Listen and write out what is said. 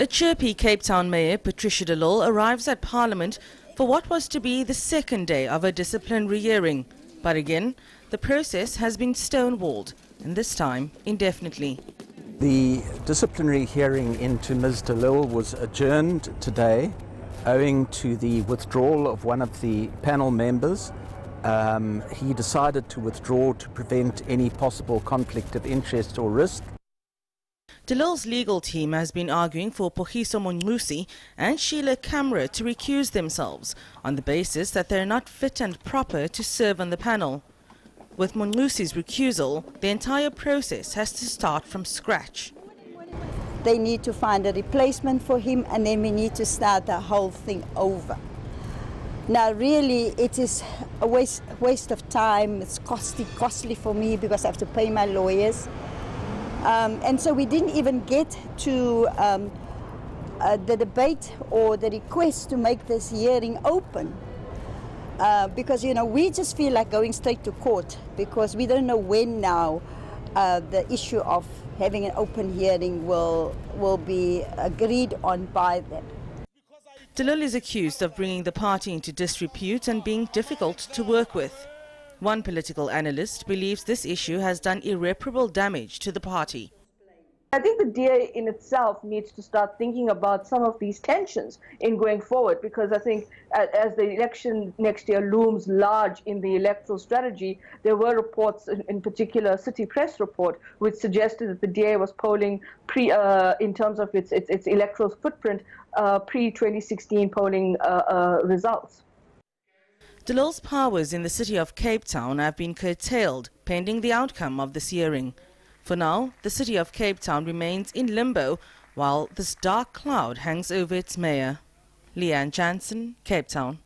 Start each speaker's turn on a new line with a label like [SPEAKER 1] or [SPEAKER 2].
[SPEAKER 1] A chirpy Cape Town Mayor, Patricia de Lille, arrives at Parliament for what was to be the second day of a disciplinary hearing. But again, the process has been stonewalled, and this time indefinitely.
[SPEAKER 2] The disciplinary hearing into Ms. de Lille was adjourned today owing to the withdrawal of one of the panel members. Um, he decided to withdraw to prevent any possible conflict of interest or risk.
[SPEAKER 1] De Lille's legal team has been arguing for Pogiso Monchusi and Sheila Kamara to recuse themselves on the basis that they are not fit and proper to serve on the panel. With Monchusi's recusal, the entire process has to start from scratch.
[SPEAKER 3] They need to find a replacement for him and then we need to start the whole thing over. Now really it is a waste, waste of time, it's costly, costly for me because I have to pay my lawyers. Um, and so we didn't even get to um, uh, the debate or the request to make this hearing open. Uh, because, you know, we just feel like going straight to court because we don't know when now uh, the issue of having an open hearing will, will be agreed on by them.
[SPEAKER 1] De is accused of bringing the party into disrepute and being difficult to work with. One political analyst believes this issue has done irreparable damage to the party.
[SPEAKER 4] I think the DA in itself needs to start thinking about some of these tensions in going forward because I think as the election next year looms large in the electoral strategy, there were reports, in particular, a City Press report, which suggested that the DA was polling pre, uh, in terms of its, its, its electoral footprint, uh, pre 2016 polling uh, uh, results.
[SPEAKER 1] De Lille's powers in the city of Cape Town have been curtailed pending the outcome of this hearing. For now, the city of Cape Town remains in limbo while this dark cloud hangs over its mayor. Leigh-Anne Jansen, Cape Town.